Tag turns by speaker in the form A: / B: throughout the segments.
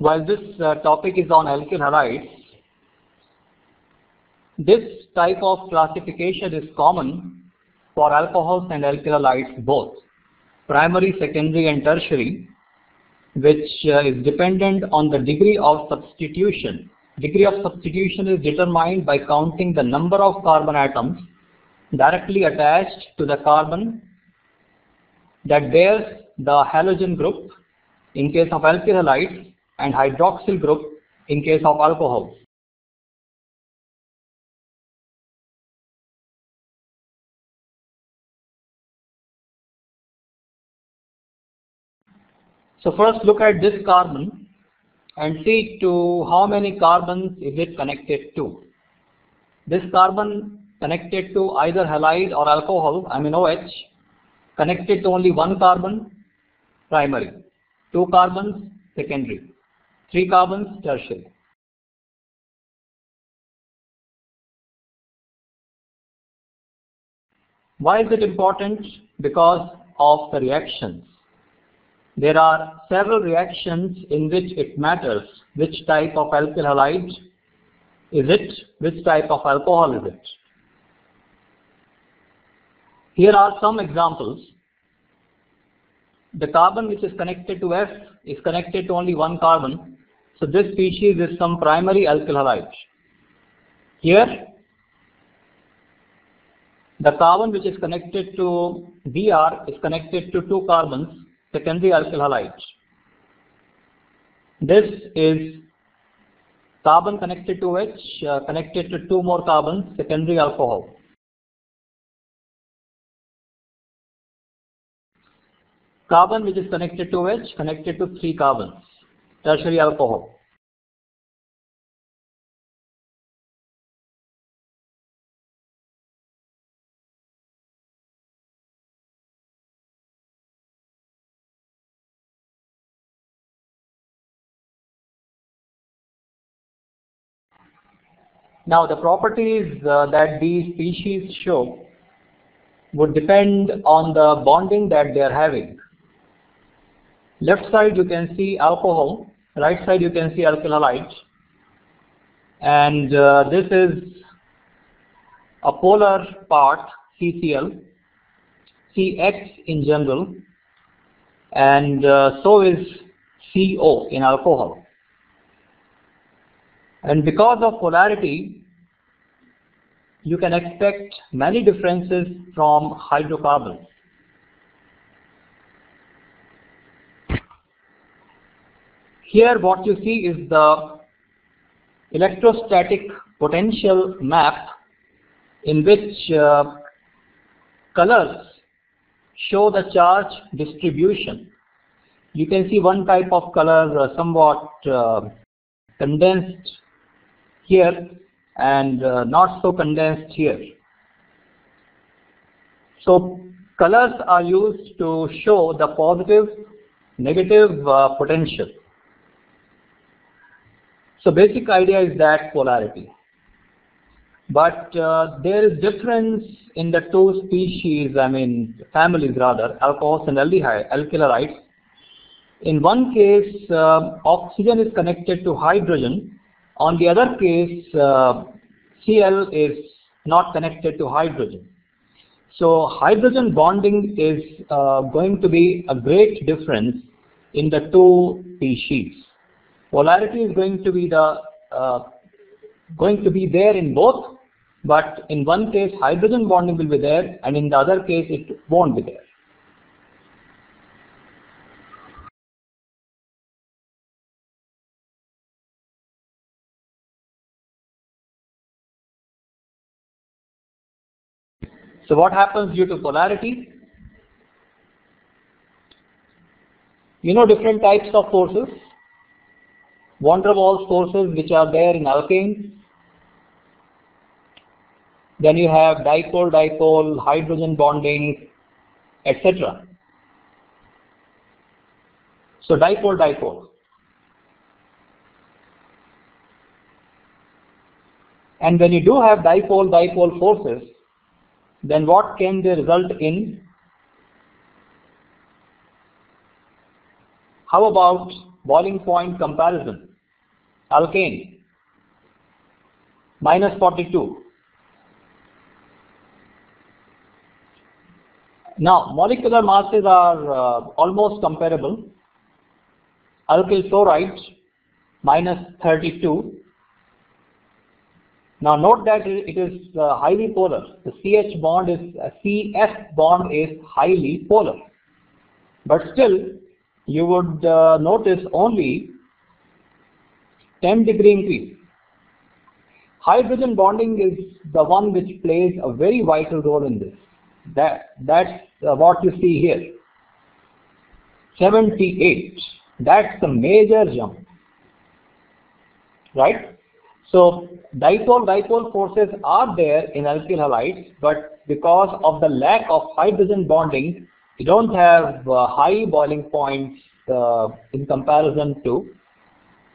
A: while this uh, topic is on alkyl halides, this type of classification is common for alcohols and alkyl halides both, primary, secondary and tertiary, which uh, is dependent on the degree of substitution. Degree of substitution is determined by counting the number of carbon atoms directly attached to the carbon that bears the halogen group in case of alkyl halides and hydroxyl group in case of alcohols. So first look at this carbon and see to how many carbons is it connected to. This carbon connected to either halide or alcohol, I mean OH, connected to only one carbon, primary, two carbons, secondary, three carbons, tertiary. Why is it important? Because of the reactions. There are several reactions in which it matters which type of alkyl halide is it, which type of alcohol is it. Here are some examples. The carbon which is connected to F is connected to only one carbon. So this species is some primary alkyl halide. Here, the carbon which is connected to Br is connected to two carbons, secondary alkyl halides. This is carbon connected to H, uh, connected to two more carbons, secondary alcohol. Carbon which is connected to H, connected to three carbons, tertiary alcohol. Now the properties uh, that these species show would depend on the bonding that they are having. Left side you can see alcohol, right side you can see alkyl halide. And uh, this is a polar part, CCl, CX in general, and uh, so is CO in alcohol. And because of polarity, you can expect many differences from hydrocarbons. Here what you see is the electrostatic potential map in which uh, colors show the charge distribution. You can see one type of color uh, somewhat uh, condensed here and uh, not so condensed here. So colors are used to show the positive, negative uh, potential. So basic idea is that polarity. But uh, there is difference in the two species, I mean families rather, alcohols and aldehyde, alkyl. In one case, uh, oxygen is connected to hydrogen. On the other case, uh, Cl is not connected to hydrogen. So hydrogen bonding is uh, going to be a great difference in the two species. Polarity is going to be the uh, going to be there in both, but in one case hydrogen bonding will be there, and in the other case it won't be there. So what happens due to polarity? You know different types of forces. Van Waals forces which are there in alkanes. Then you have dipole-dipole, hydrogen bonding, etc. So dipole-dipole. And when you do have dipole-dipole forces, then what can they result in? How about boiling point comparison. Alkane, minus 42. Now, molecular masses are uh, almost comparable. Alkyl fluoride, minus 32. Now note that it is uh, highly polar. The CH bond is, uh, CF bond is highly polar. But still, you would uh, notice only 10 degree increase. Hydrogen bonding is the one which plays a very vital role in this. That, that's uh, what you see here. 78. That's the major jump. Right? So dipole-dipole forces are there in alkyl halides, but because of the lack of hydrogen bonding, you don't have uh, high boiling points uh, in comparison to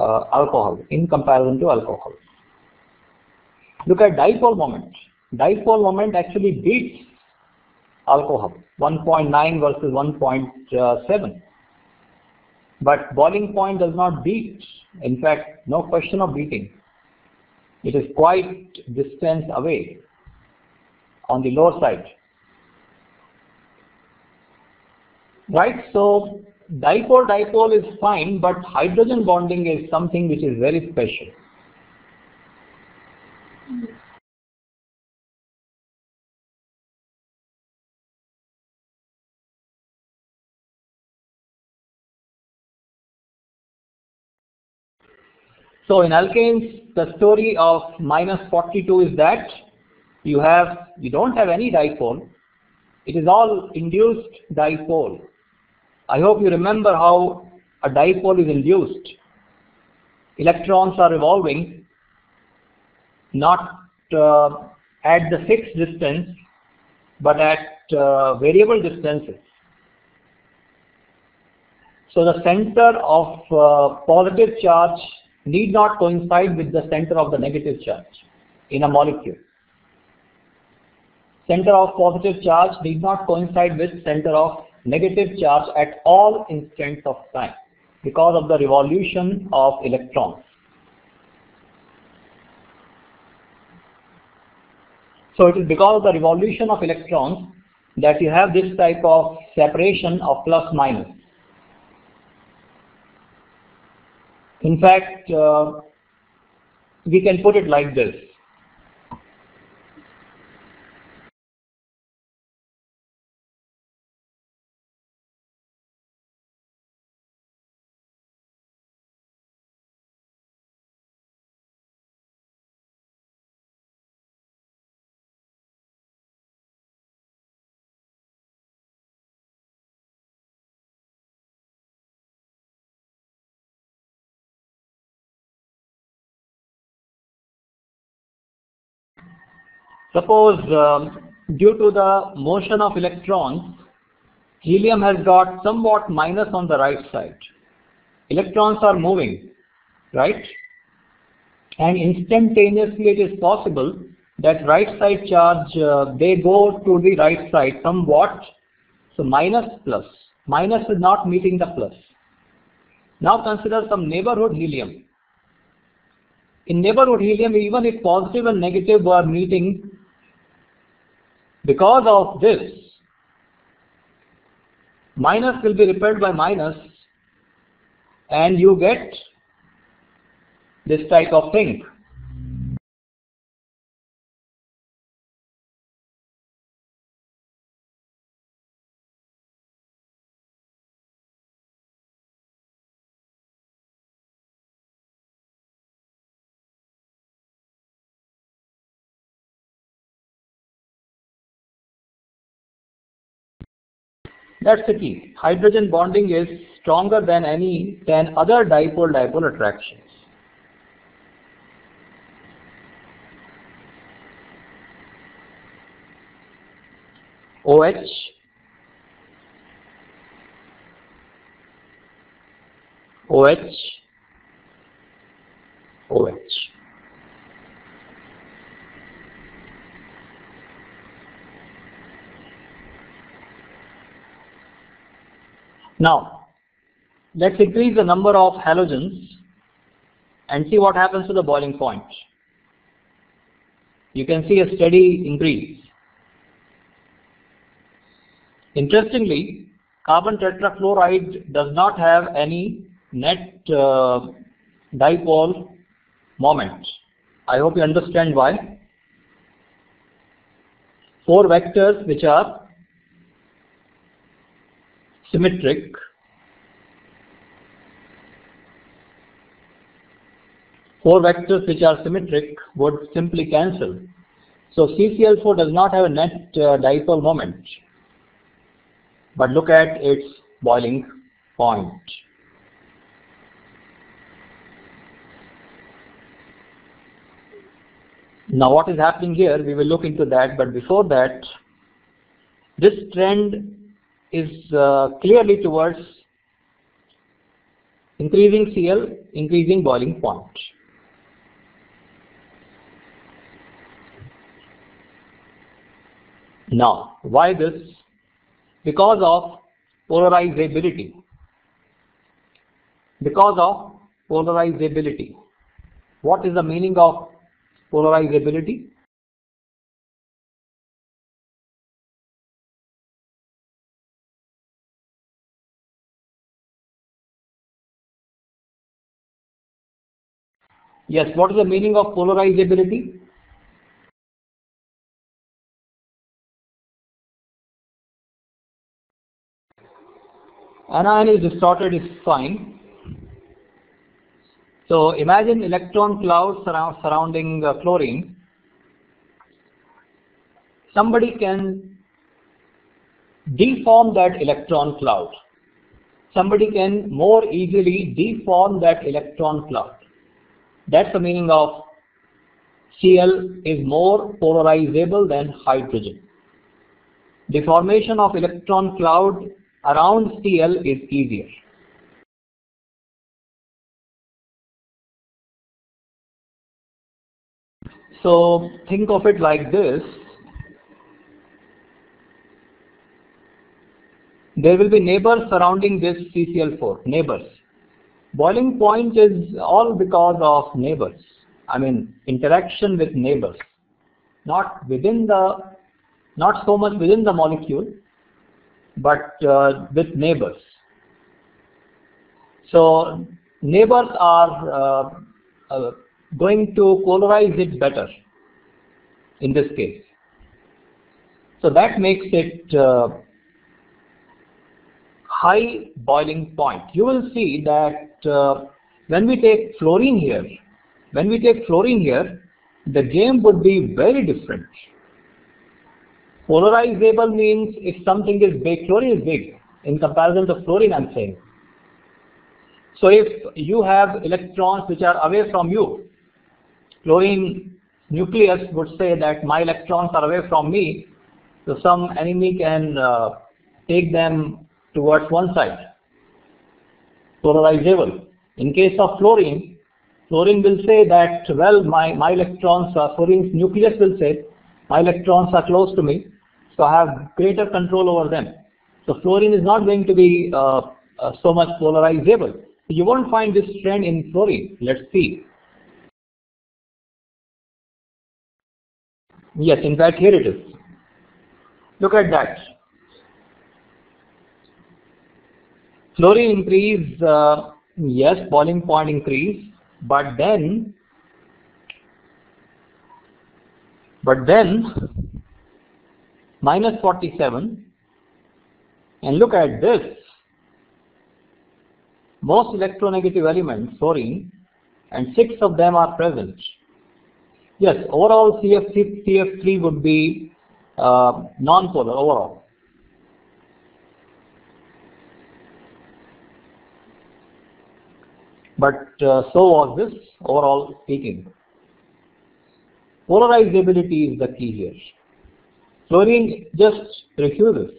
A: uh, alcohol, in comparison to alcohol. Look at dipole moment. Dipole moment actually beats alcohol, 1.9 versus 1.7. But boiling point does not beat. In fact, no question of beating. It is quite distance away on the lower side. Right, so dipole-dipole is fine, but hydrogen bonding is something which is very special. So in alkanes, the story of minus 42 is that you have you don't have any dipole. It is all induced dipole. I hope you remember how a dipole is induced. Electrons are revolving not uh, at the fixed distance but at uh, variable distances. So the center of uh, positive charge need not coincide with the center of the negative charge in a molecule. Center of positive charge need not coincide with center of negative charge at all instants of time because of the revolution of electrons. So it is because of the revolution of electrons that you have this type of separation of plus minus. In fact, uh, we can put it like this. Suppose um, due to the motion of electrons, helium has got somewhat minus on the right side. Electrons are moving, right? And instantaneously it is possible that right side charge, uh, they go to the right side somewhat. So minus plus. Minus is not meeting the plus. Now consider some neighborhood helium. In neighborhood helium, even if positive and negative were meeting, because of this, minus will be repelled by minus and you get this type of thing. That's the key. Hydrogen bonding is stronger than any than other dipole-dipole attractions. OH OH OH Now, let's increase the number of halogens and see what happens to the boiling point. You can see a steady increase. Interestingly, carbon tetrafluoride does not have any net uh, dipole moment. I hope you understand why. Four vectors which are symmetric four vectors which are symmetric would simply cancel. So CCl4 does not have a net uh, dipole moment. But look at its boiling point. Now what is happening here, we will look into that, but before that, this trend is uh, clearly towards increasing CL, increasing boiling point. Now, why this? Because of polarizability. Because of polarizability. What is the meaning of polarizability? Yes, what is the meaning of polarizability? Anion is distorted is fine. So imagine electron clouds surround, surrounding uh, chlorine. Somebody can deform that electron cloud. Somebody can more easily deform that electron cloud. That's the meaning of Cl is more polarizable than hydrogen. The formation of electron cloud around Cl is easier. So think of it like this. There will be neighbors surrounding this CCl4, neighbors. Boiling point is all because of neighbors. I mean interaction with neighbors. Not within the, not so much within the molecule, but uh, with neighbors. So neighbors are uh, uh, going to polarize it better in this case. So that makes it uh, high boiling point. You will see that uh, when we take fluorine here, when we take fluorine here, the game would be very different. Polarizable means if something is big, fluorine is big in comparison to fluorine I'm saying. So if you have electrons which are away from you, fluorine nucleus would say that my electrons are away from me, so some enemy can uh, take them towards one side. Polarizable. In case of fluorine, fluorine will say that, well, my, my electrons, uh, fluorine's nucleus will say, my electrons are close to me, so I have greater control over them. So fluorine is not going to be uh, uh, so much polarizable. You won't find this trend in fluorine. Let's see. Yes, in fact, here it is. Look at that. Fluorine increase, uh, yes, boiling point increase, but then, but then minus 47 and look at this. Most electronegative elements fluorine and six of them are present. Yes overall CF3, CF3 would be uh, non-polar overall but uh, so was this overall speaking polarizability is the key here Fluorine just refuses.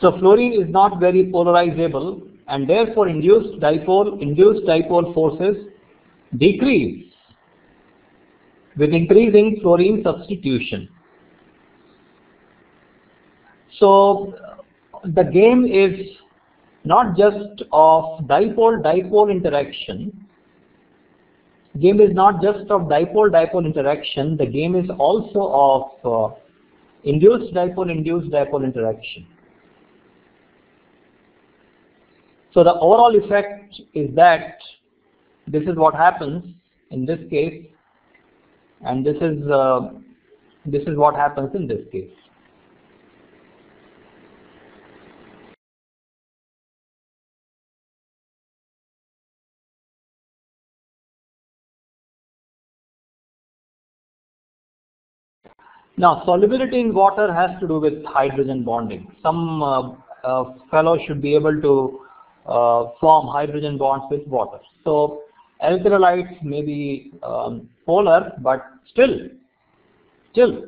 A: So fluorine is not very polarizable and therefore induced dipole, induced dipole forces decrease with increasing fluorine substitution. So the game is not just of dipole-dipole interaction. Game is not just of dipole-dipole interaction. The game is also of uh, induced dipole-induced dipole interaction. So the overall effect is that this is what happens in this case, and this is uh, this is what happens in this case. Now, solubility in water has to do with hydrogen bonding. Some uh, uh, fellow should be able to uh, form hydrogen bonds with water. So, alkyl halides may be um, polar, but still, still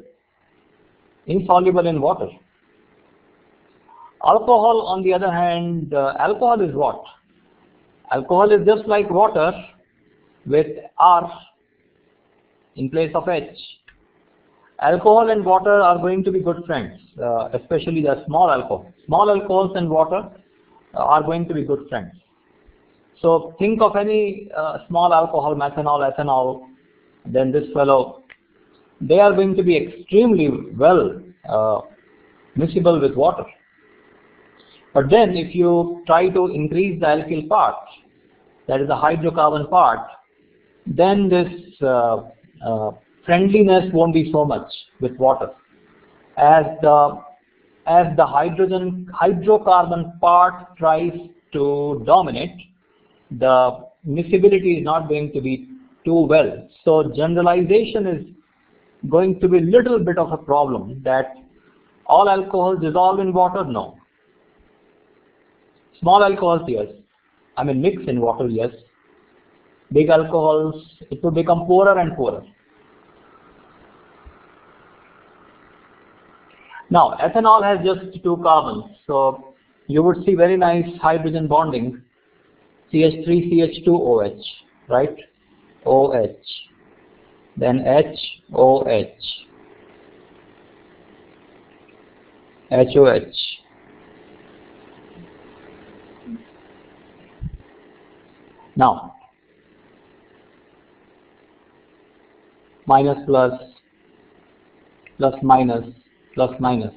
A: insoluble in water. Alcohol, on the other hand, uh, alcohol is what? Alcohol is just like water with R in place of H alcohol and water are going to be good friends, uh, especially the small alcohol. Small alcohols and water uh, are going to be good friends. So think of any uh, small alcohol, methanol, ethanol, then this fellow, they are going to be extremely well uh, miscible with water. But then if you try to increase the alkyl part, that is the hydrocarbon part, then this uh, uh, friendliness won't be so much with water. As the as the hydrogen hydrocarbon part tries to dominate, the miscibility is not going to be too well. So generalization is going to be a little bit of a problem that all alcohols dissolve in water? No. Small alcohols, yes. I mean mix in water, yes. Big alcohols, it will become poorer and poorer. Now, ethanol has just two carbons, so you would see very nice hydrogen bonding, CH3CH2OH, right? OH, then HOH, HOH. Now, minus plus, plus minus, plus minus.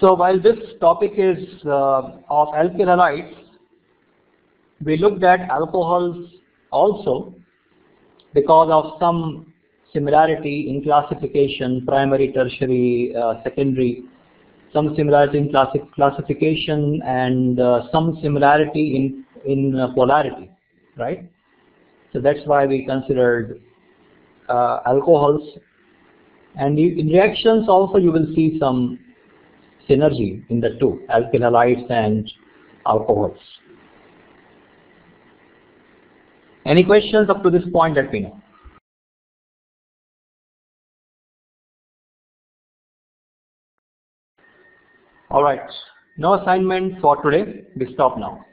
A: So while this topic is uh, of alkyl we looked at alcohols also because of some similarity in classification, primary, tertiary, uh, secondary, some similarity in classic classification and uh, some similarity in, in uh, polarity, right? So that's why we considered uh, alcohols. And in reactions also you will see some synergy in the two, alkyl halides and alcohols. Any questions up to this point let know. All right. No assignment for today. We stop now.